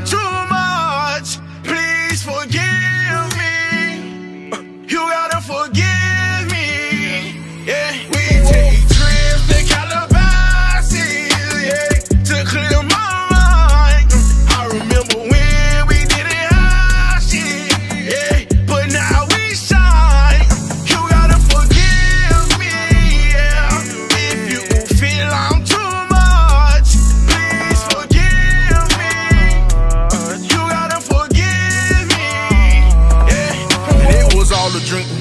come true. drink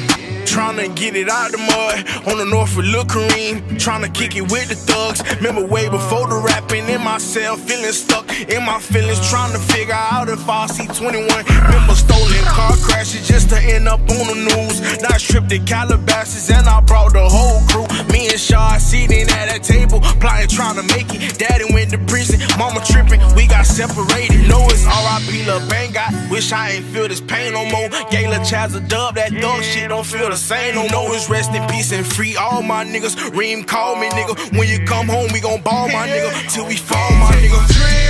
get it out the mud. On the north with Lil Kareem, trying to kick it with the thugs. Remember way before the rapping in myself, feeling stuck in my feelings, trying to figure out if I see 21. Remember stolen car crashes just to end up on the news. Now stripped the Calabasas and I brought the whole crew. Me and Shaw sitting at that table, plotting trying to make it. Daddy went to prison, mama tripping, we got separated. Know it's R.I.P. Lil Bang got. Wish I ain't feel this pain no more. Gayla Chaz a dub, that dog shit don't feel the same no know it's rest in peace and free all my niggas. Reem call me nigga. When you come home, we gon' ball my nigga till we fall my nigga.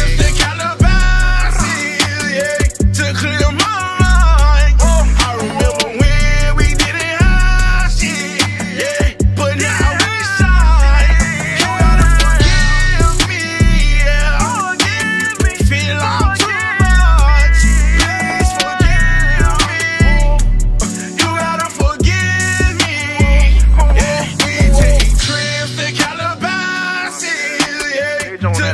But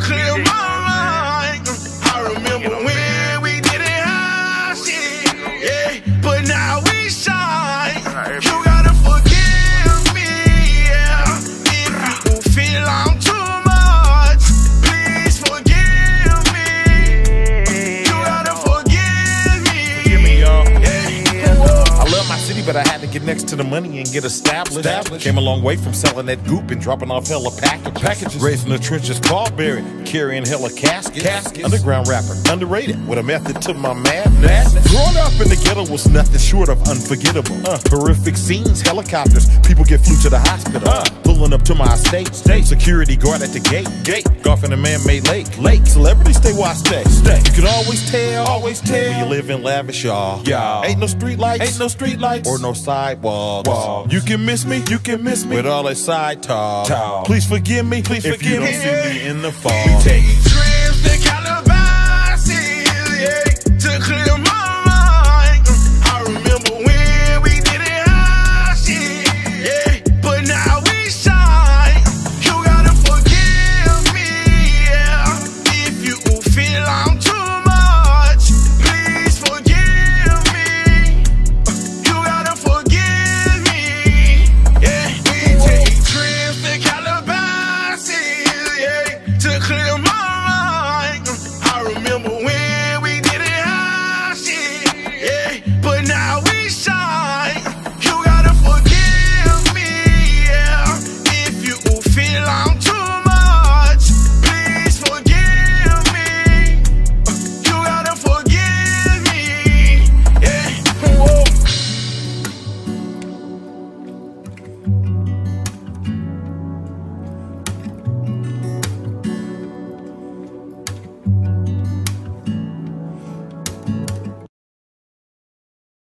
to the money and get established. established. Came a long way from selling that goop and dropping off hella packages. packages. Raising the trenches, Paul buried, carrying hella caskets. caskets. Underground rapper, underrated, with a method to my madness. Growing up in the ghetto was nothing short of unforgettable. Uh, horrific scenes, helicopters, people get flew to the hospital. Uh, pulling up to my estate, state. security guard at the gate, gate. Golf in a man-made lake, lake. Celebrities stay where I stay, stay. You can always tell, always tell. You live in lavish, y'all. Y'all. Ain't no street lights, ain't no street lights, or no sidewalks. Walls. You can miss me, you can miss me with all that side talk. talk. Please forgive me, please if forgive you don't me. see me in the fall. We take